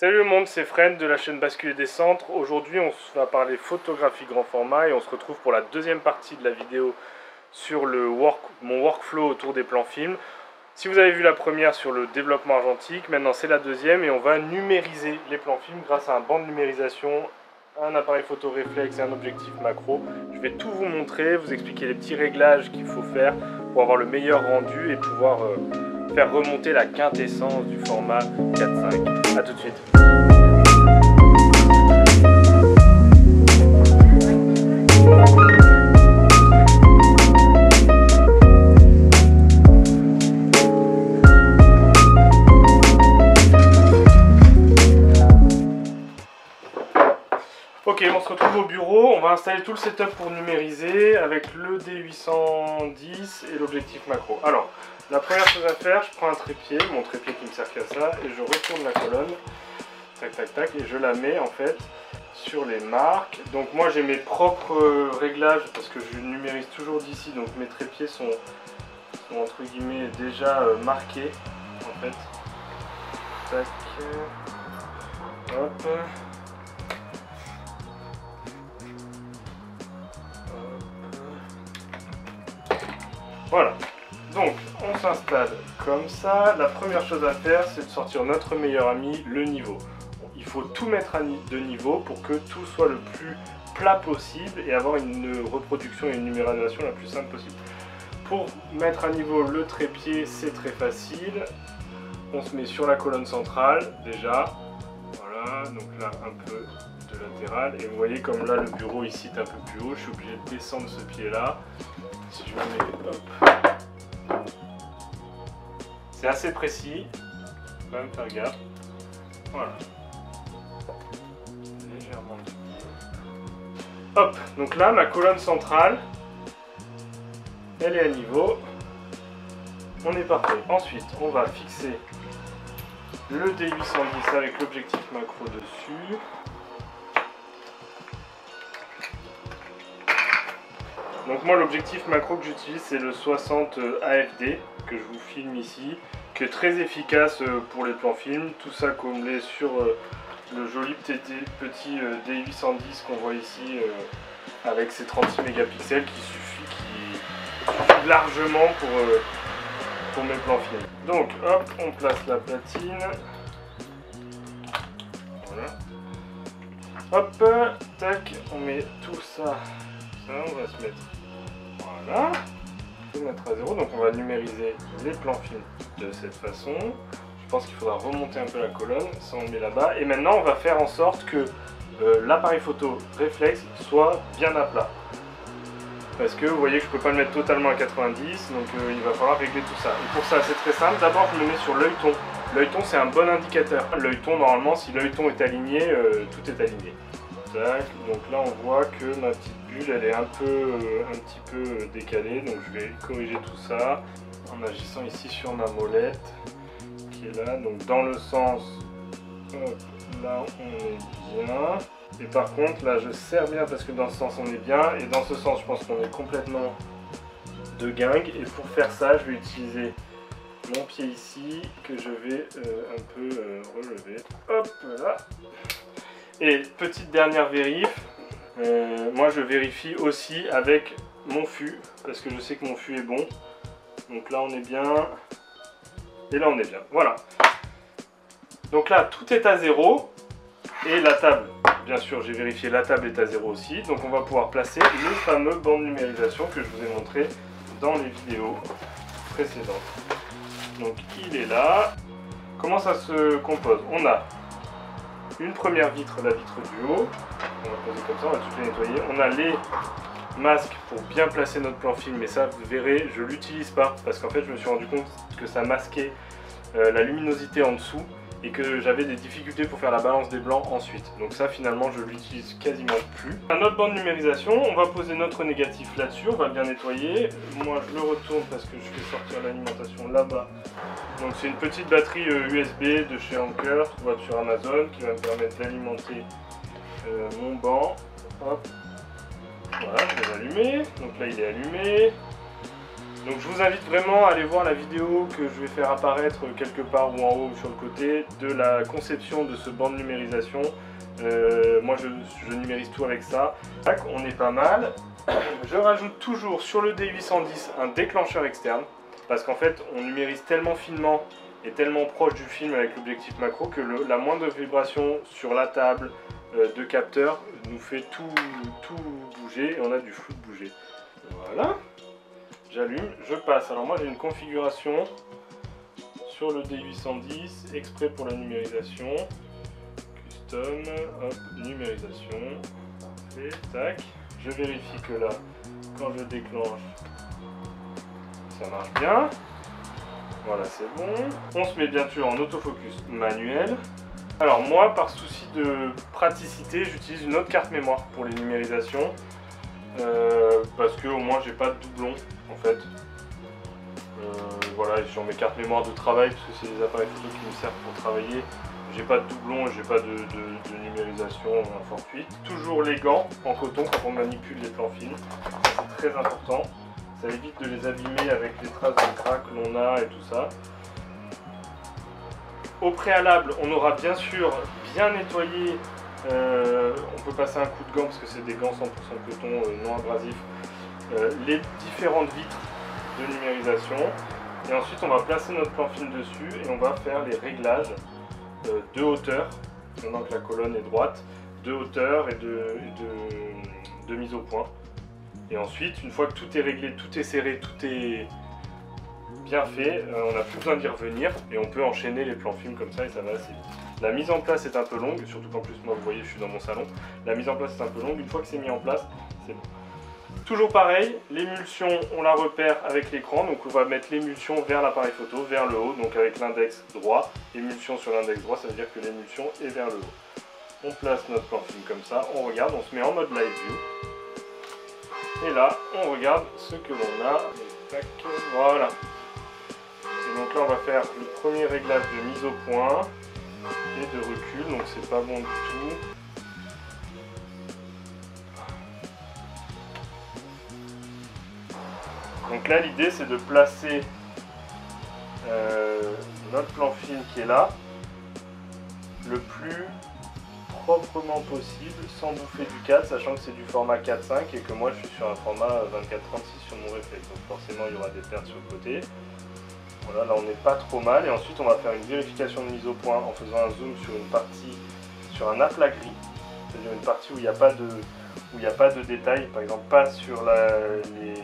Salut le monde, c'est Fred de la chaîne Bascule des Centres. Aujourd'hui, on va parler photographie grand format et on se retrouve pour la deuxième partie de la vidéo sur mon workflow autour des plans films. Si vous avez vu la première sur le développement argentique, maintenant c'est la deuxième et on va numériser les plans films grâce à un banc de numérisation, un appareil photo réflexe et un objectif macro. Je vais tout vous montrer, vous expliquer les petits réglages qu'il faut faire pour avoir le meilleur rendu et pouvoir euh, faire remonter la quintessence du format 4.5. A tout de suite. Ok, on se retrouve au bureau, on va installer tout le setup pour numériser avec le D810 et l'objectif macro. Alors, la première chose à faire, je prends un trépied, mon trépied qui me sert qu'à ça, et je retourne la colonne, tac tac tac, et je la mets en fait sur les marques. Donc moi j'ai mes propres réglages parce que je numérise toujours d'ici, donc mes trépieds sont, entre guillemets déjà euh, marqués en fait. Tac. Hop. Voilà. Donc, on s'installe comme ça. La première chose à faire, c'est de sortir notre meilleur ami, le niveau. Il faut tout mettre de niveau pour que tout soit le plus plat possible et avoir une reproduction et une numérisation la plus simple possible. Pour mettre à niveau le trépied, c'est très facile. On se met sur la colonne centrale, déjà. Voilà, donc là, un peu de latéral. Et vous voyez comme là, le bureau ici est un peu plus haut. Je suis obligé de descendre ce pied-là. Si je me mets, hop. C'est assez précis. Quand même faire gaffe. Voilà. Légèrement. Hop, donc là, ma colonne centrale, elle est à niveau. On est parfait. Ensuite, on va fixer le D810 avec l'objectif macro dessus. Donc moi l'objectif macro que j'utilise c'est le 60 AFD que je vous filme ici, qui est très efficace euh, pour les plans films, tout ça comblé sur euh, le joli petit euh, D810 qu'on voit ici avec ses 36 mégapixels qui suffit, qui largement pour, pour mes plans films. Donc hop, on place la platine. Voilà. Hop, tac, on met tout ça. Ça, on va se mettre voilà. Donc on va numériser les plans films de cette façon. Je pense qu'il faudra remonter un peu la colonne. Ça on met là-bas. Et maintenant on va faire en sorte que euh, l'appareil photo réflexe soit bien à plat. Parce que vous voyez que je ne peux pas le mettre totalement à 90, donc euh, il va falloir régler tout ça. Et pour ça c'est très simple, d'abord je le mets sur l'œil-ton. L'œil-ton c'est un bon indicateur. L'œil-ton normalement si l'œil-ton est aligné, euh, tout est aligné. Donc là on voit que ma petite bulle elle est un peu euh, un petit peu euh, décalée. Donc je vais corriger tout ça en agissant ici sur ma molette qui est là. Donc dans le sens là on est bien. Et par contre là je serre bien parce que dans ce sens on est bien. Et dans ce sens je pense qu'on est complètement de guingue et pour faire ça je vais utiliser mon pied ici que je vais euh, un peu relever. Hop là et petite dernière vérif, euh, moi je vérifie aussi avec mon fût, parce que je sais que mon fût est bon. Donc là on est bien, et là on est bien, voilà. Donc là tout est à zéro, et la table, bien sûr j'ai vérifié la table est à zéro aussi, donc on va pouvoir placer le fameux banc de numérisation que je vous ai montré dans les vidéos précédentes. Donc il est là. Comment ça se compose? On a une première vitre, la vitre du haut. On va poser comme ça, on va tout les nettoyer. On a les masques pour bien placer notre plan film, mais ça, vous verrez, je l'utilise pas parce qu'en fait, je me suis rendu compte que ça masquait euh, la luminosité en dessous et que j'avais des difficultés pour faire la balance des blancs ensuite. Donc ça finalement je l'utilise quasiment plus. Un autre banc de numérisation, on va poser notre négatif là-dessus, on va bien nettoyer. Moi je le retourne parce que je vais sortir l'alimentation là-bas. Donc c'est une petite batterie USB euh, de chez Anker, trouvable sur Amazon, qui va me permettre d'alimenter euh, mon banc. Hop. Voilà, je vais l'allumer. Donc là il est allumé. Donc je vous invite vraiment à aller voir la vidéo que je vais faire apparaître quelque part ou en haut ou sur le côté de la conception de ce banc de numérisation. Euh, moi je, numérise tout avec ça. On est pas mal. Je rajoute toujours sur le D810 un déclencheur externe parce qu'en fait on numérise tellement finement et tellement proche du film avec l'objectif macro que la moindre vibration sur la table euh, de capteur nous fait tout, tout bouger et on a du flou de bouger. Voilà. J'allume, je passe. Alors moi j'ai une configuration sur le D810 exprès pour la numérisation. Custom, hop, numérisation. Et tac. Je vérifie que là, quand je déclenche, ça marche bien. Voilà, c'est bon. On se met bien sûr en autofocus manuel. Alors moi, par souci de praticité, j'utilise une autre carte mémoire pour les numérisations. Euh, parce que au moins j'ai pas de doublon en fait. Euh, voilà, sur mes cartes mémoire de travail, parce que c'est des appareils photo qui me servent pour travailler, j'ai pas de doublon et j'ai pas de, numérisation fortuite. Toujours les gants en coton quand on manipule les plans fines, c'est très important. Ça évite de les abîmer avec les traces de crack que l'on a et tout ça. Au préalable, on aura bien sûr bien nettoyé. Euh, on peut passer un coup de gant parce que c'est des gants 100% coton euh, non abrasifs. Euh, les différentes vitres de numérisation. Et ensuite, on va placer notre plan film dessus et on va faire les réglages de hauteur, maintenant que la colonne est droite, de hauteur et de, de mise au point. Et ensuite, une fois que tout est réglé, tout est serré, tout est bien fait, on n'a plus besoin d'y revenir et on peut enchaîner les plans films comme ça et ça va assez vite. La mise en place est un peu longue, surtout qu'en plus moi vous voyez je suis dans mon salon. La mise en place est un peu longue, une fois que c'est mis en place, c'est bon. Toujours pareil, l'émulsion on la repère avec l'écran, donc on va mettre l'émulsion vers l'appareil photo, vers le haut, donc avec l'index droit, émulsion sur l'index droit, ça veut dire que l'émulsion est vers le haut. On place notre plan film comme ça, on regarde, on se met en mode live view. Et là, on regarde ce que l'on a. voilà. Et donc là, on va faire le premier réglage de mise au point et de recul. Donc c'est pas bon du tout. Donc là, l'idée, c'est de placer euh, notre plan film qui est là le plus proprement possible sans bouffer du 4, sachant que c'est du format 4.5 et que moi je suis sur un format 24-36 sur mon réflexe. Donc forcément il y aura des pertes sur le côté. Voilà, là on n'est pas trop mal. Et ensuite on va faire une vérification de mise au point en faisant un zoom sur une partie, sur un aplat gris, c'est-à-dire une partie où il n'y a pas de a pas de détails, par exemple pas sur les,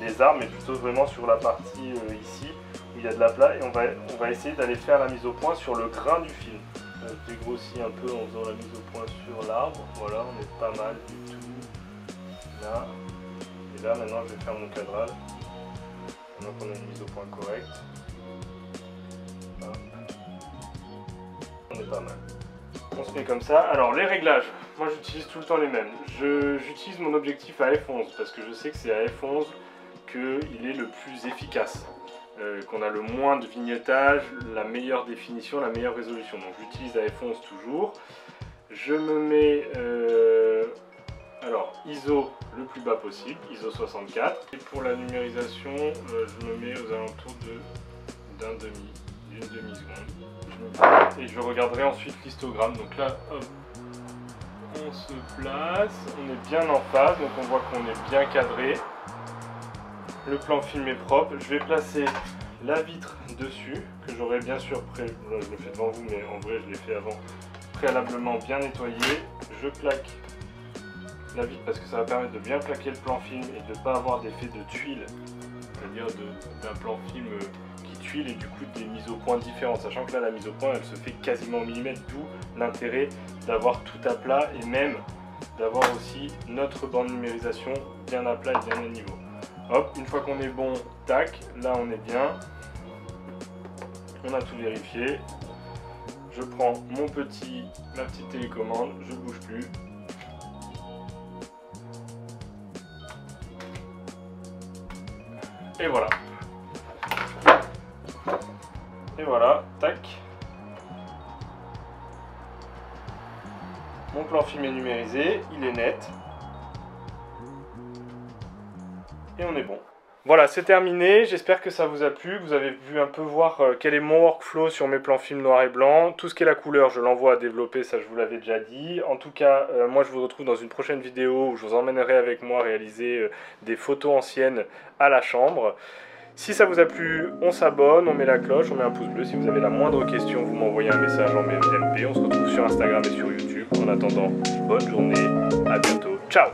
les armes, mais plutôt vraiment sur la partie euh, ici où il y a de l'aplat et on va, on va essayer d'aller faire la mise au point sur le grain du film je dégrossis un peu en faisant la mise au point sur l'arbre. Voilà, on est pas mal du tout. Là. Et là, maintenant, je vais faire mon cadrage. Correcte. On est pas mal. On se met comme ça. Alors, les réglages. Moi, j'utilise tout le temps les mêmes. J'utilise mon objectif à f11 parce que je sais que c'est à f11 qu'il est le plus efficace. Euh, qu'on a le moins de vignettage, la meilleure définition, la meilleure résolution. Donc j'utilise à F11 toujours. Je me mets euh, alors ISO le plus bas possible, ISO 64. Et pour la numérisation, euh, je me mets aux alentours de d'un demi, d'une demi seconde. Et je regarderai ensuite l'histogramme. Donc là, hop, on se place, on est bien en phase, donc on voit qu'on est bien cadré. Le plan film est propre. Je vais placer la vitre dessus, que j'aurai bien sûr je le fais devant vous, mais en vrai, je l'ai fait avant. Préalablement bien nettoyé. Je plaque la vitre parce que ça va permettre de bien plaquer le plan film et de ne pas avoir d'effet de tuile, c'est-à-dire d'un plan film euh, qui tuile et du coup des mises au point différentes, sachant que là la mise au point elle se fait quasiment au millimètre, d'où l'intérêt d'avoir tout à plat et même d'avoir aussi notre bande de numérisation bien à plat et bien à niveau. Hop, une fois qu'on est bon, tac, là on est bien. On a tout vérifié. Je prends mon petit, ma petite télécommande, je bouge plus. Et voilà. Et voilà, tac. Mon plan film est numérisé, il est net. et on est bon. Voilà, c'est terminé. J'espère que ça vous a plu. Vous avez pu un peu voir euh, quel est mon workflow sur mes plans films noir et blanc. Tout ce qui est la couleur, je l'envoie à développer, ça je vous l'avais déjà dit. En tout cas, euh, moi je vous retrouve dans une prochaine vidéo où je vous emmènerai avec moi réaliser euh, des photos anciennes à la chambre. Si ça vous a plu, on s'abonne, on met la cloche, on met un pouce bleu. Si vous avez la moindre question, vous m'envoyez un message en MP. On se retrouve sur Instagram et sur YouTube. En attendant, bonne journée, à bientôt, ciao